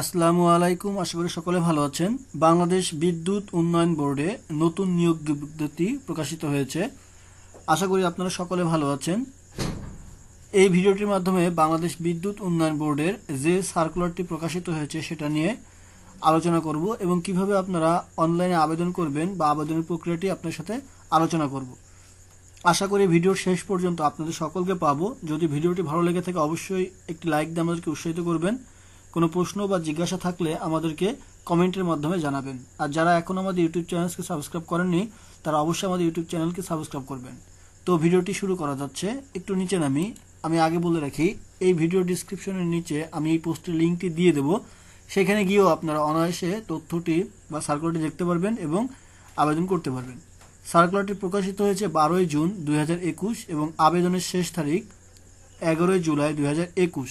আসসালামু আলাইকুম, আশা করি সকলে ভালো আছেন। বাংলাদেশ বিদ্যুৎ উন্নয়ন বোর্ডে নতুন নিয়োগ বিজ্ঞপ্তি প্রকাশিত হয়েছে। আশা করি আপনারা সকলে ভালো আছেন। এই ভিডিওটির মাধ্যমে বাংলাদেশ বিদ্যুৎ উন্নয়ন বোর্ডের যে সার্কুলারটি প্রকাশিত হয়েছে সেটা নিয়ে আলোচনা করব এবং কীভাবে আপনারা অনলাইনে আবেদন করবেন বা আবেদনের প্রক্রিয়াটি আপনার সাথে আলোচনা করব। আশা করি ভিডিওর শেষ পর্যন্ত আপনাদের সকলকে পাবো। যদি ভিডিওটি ভালো লেগে থাকে, অবশ্যই একটি লাইক দিয়ে আমাদেরকে উৎসাহিত করবেন। কোনো প্রশ্ন বা জিজ্ঞাসা থাকলে আমাদেরকে কমেন্টের মাধ্যমে জানাবেন। আর যারা এখন আমাদের ইউটিউব চ্যানেলকে সাবস্ক্রাইব করেননি, তারা অবশ্যই আমাদের ইউটিউব চ্যানেলকে সাবস্ক্রাইব করবেন। তো ভিডিওটি শুরু করা যাচ্ছে। একটু নিচে নামি। আমি আগে বলে রাখি, এই ভিডিও ডিসক্রিপশনের নিচে আমি এই পোস্টের লিঙ্কটি দিয়ে দেবো। সেখানে গিয়েও আপনারা অনায়াসে তথ্যটি বা সার্কুলারটি দেখতে পারবেন এবং আবেদন করতে পারবেন। সার্কুলারটি প্রকাশিত হয়েছে বারোই জুন দুই হাজার একুশ এবং আবেদনের শেষ তারিখ এগারোই জুলাই দুই হাজার একুশ।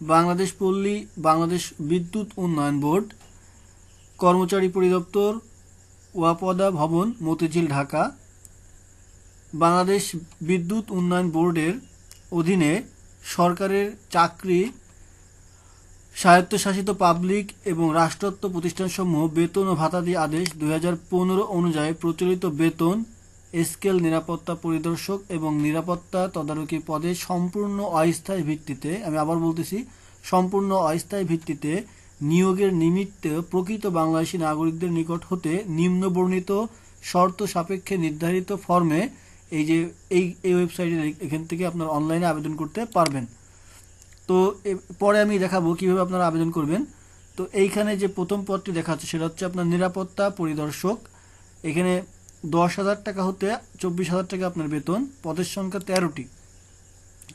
বাংলাদেশ পল্লী, বাংলাদেশ বিদ্যুৎ উন্নয়ন বোর্ড, কর্মচারী পরিদপ্তর, ওয়াপদা ভবন, মতিঝিল, ঢাকা। বাংলাদেশ বিদ্যুৎ উন্নয়ন বোর্ডের অধীনে সরকারের চাকরি, স্বায়ত্তশাসিত পাবলিক এবং রাষ্ট্রত্ব প্রতিষ্ঠানসমূহ বেতন ও ভাতাদি আদেশ দু হাজার পনেরো অনুযায়ী প্রচলিত বেতন স্কেল নিরাপত্তা পরিদর্শক এবং নিরাপত্তা তদারকি পদে সম্পূর্ণ অস্থায়ী ভিত্তিতে, আমি আবার বলতেছি, সম্পূর্ণ অস্থায়ী ভিত্তিতে নিয়োগের নিমিত্তে প্রকৃত বাংলাদেশী নাগরিকদের নিকট হতে নিম্নবর্ণিত শর্ত সাপেক্ষে নির্ধারিত ফর্মে এই যে, এই এই ওয়েবসাইটে এখান থেকে আপনার অনলাইনে আবেদন করতে পারবেন। তো পরে আমি দেখাবো কীভাবে আপনারা আবেদন করবেন। তো এইখানে যে প্রথম পদটি দেখাচ্ছে, সেটা হচ্ছে আপনার নিরাপত্তা পরিদর্শক। এখানে দশ হাজার টাকা হতে চব্বিশ হাজার টাকা আপনার বেতন, পদের সংখ্যা তেরোটি।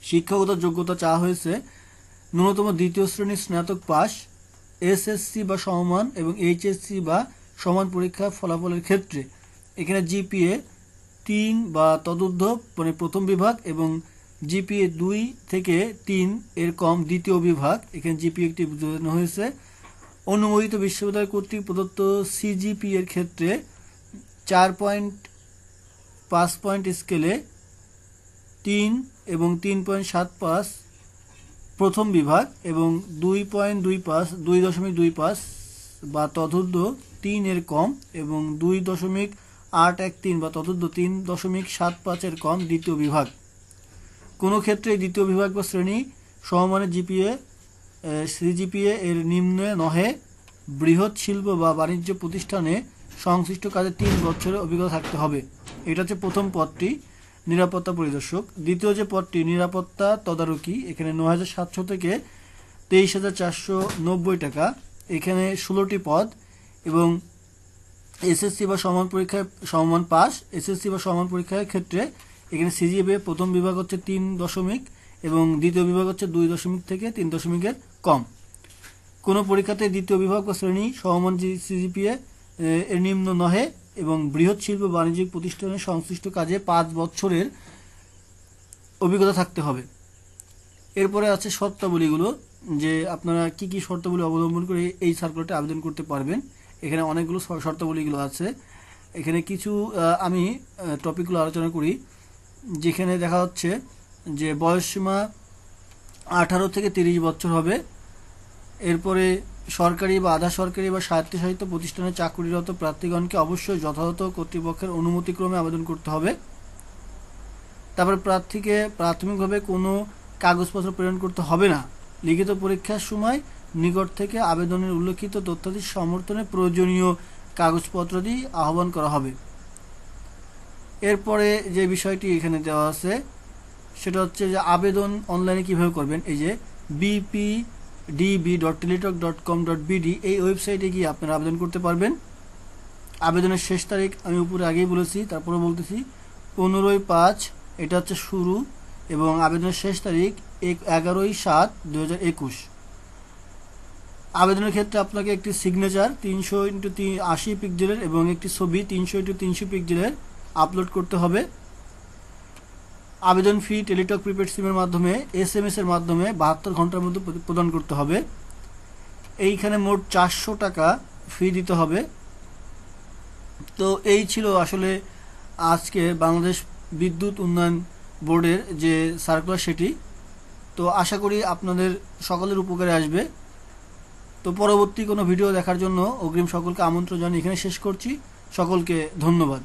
শিক্ষাগত যোগ্যতা চাওয়া হয়েছে ন্যূনতম দ্বিতীয় শ্রেণির স্নাতক পাস এসএসসি বা সমমান এবং এইচএসসি বা সমান পরীক্ষা ফলাফলের ক্ষেত্রে। এখানে জিপিএ তিন বা তদুর্ধ মানে প্রথম বিভাগ এবং জিপিএ দুই থেকে তিন এর কম দ্বিতীয় বিভাগ। এখানে জিপিএ একটি হয়েছে। অনুমোদিত বিশ্ববিদ্যালয় কর্তৃক প্রদত্ত সিজিপি এর ক্ষেত্রে চার পয়েন্ট পাঁচ পয়েন্ট স্কেলে তিন এবং তিন পয়েন্ট সাত পাঁচ প্রথম বিভাগ এবং দুই পয়েন্ট দুই পাঁচ, দুই দশমিক দুই পাঁচ বা তদুর্ধ তিন এর কম এবং দুই দশমিক আট এক তিন বা তদুর্ধ তিন দশমিক সাত পাঁচের কম দ্বিতীয় বিভাগ। কোনো ক্ষেত্রে দ্বিতীয় বিভাগ বা শ্রেণি সমমানের জিপিএ সিজিপিএ এর নিম্নে নহে। বৃহৎ শিল্প বা বাণিজ্য প্রতিষ্ঠানে সংশ্লিষ্ট কাজে তিন বছরের অভিজ্ঞতা থাকতে হবে। এটা হচ্ছে প্রথম পদটি, নিরাপত্তা পরিদর্শক। দ্বিতীয় যে পদটি, নিরাপত্তা তদারকি, এখানে নয় হাজার সাতশো থেকে তেইশ হাজার চারশো নব্বই টাকা। এখানে ষোলোটি পদ এবং এসএসসি বা সমান পরীক্ষায় সমান পাস। এসএসসি বা সমান পরীক্ষার ক্ষেত্রে এখানে সিজিএফে প্রথম বিভাগ হচ্ছে তিন দশমিক এবং দ্বিতীয় বিভাগ হচ্ছে দুই দশমিক থেকে তিন দশমিকের কম। কোনো পরীক্ষাতে দ্বিতীয় বিভাগ বা শ্রেণি সমমান সিজিপিএ নিম্ন নহে এবং বৃহৎ শিল্প বাণিজ্যিক প্রতিষ্ঠানের সংশ্লিষ্ট কাজে পাঁচ বছরের অভিজ্ঞতা থাকতে হবে। এরপরে আছে শর্তাবলীগুলো, যে আপনারা কি কি শর্তাবলী অবলম্বন করে এই সার্কুলারটা আবেদন করতে পারবেন। এখানে অনেকগুলো শর্তাবলীগুলো আছে। এখানে কিছু আমি টপিকগুলো আলোচনা করি, যেখানে দেখা হচ্ছে যে বয়সসীমা আঠারো থেকে তিরিশ বছর হবে। এরপরে সরকারি বা আধা সরকারি বা স্বায়ত্তশাসিত প্রতিষ্ঠানে চাকরিরত প্রার্থীগণকে অবশ্যই যথাযথ কর্তৃপক্ষের অনুমতিক্রমে আবেদন করতে হবে। তারপর প্রার্থীকে প্রাথমিকভাবে কোনো কাগজপত্র প্রেরণ করতে হবে না। লিখিত পরীক্ষার সময় নিকট থেকে আবেদনের উল্লেখিত তথ্যাদি সমর্থনে প্রয়োজনীয় কাগজপত্র দিয়ে আহ্বান করা হবে। এরপরে যে বিষয়টি এখানে দেওয়া আছে, সেটা হচ্ছে যে আবেদন অনলাইনে কীভাবে করবেন? এই যে BP DB dot Teletalk dot com dot BD এই ওয়েবসাইটে গিয়ে আপনারা আবেদন করতে পারবেন। আবেদনের শেষ তারিখ আমি উপরে আগেই বলেছি তারপরে বলতেছি, পনেরোই পাঁচ, এটা হচ্ছে শুরু, এবং আবেদনের শেষ তারিখ এক, এগারোই সাত দু আবেদনের ক্ষেত্রে আপনাকে একটি সিগনেচার তিনশো ইন্টু আশি পিকজেলের এবং একটি ছবি তিনশো ইন্টু তিনশো পিকজেলের আপলোড করতে হবে। আবেদন ফি টেলিটক প্রিপেড সিমের মাধ্যমে এস এম এর মাধ্যমে বাহাত্তর ঘণ্টার মধ্যে প্রদান করতে হবে। এইখানে মোট চারশো টাকা ফি দিতে হবে। তো এই ছিল আসলে আজকে বাংলাদেশ বিদ্যুৎ উন্নয়ন বোর্ডের যে সার্কুলার সেটি। তো আশা করি আপনাদের সকলের উপকারে আসবে। তো পরবর্তী কোনো ভিডিও দেখার জন্য অগ্রিম সকলকে আমন্ত্রণ জানিয়ে এখানে শেষ করছি। সকলকে ধন্যবাদ।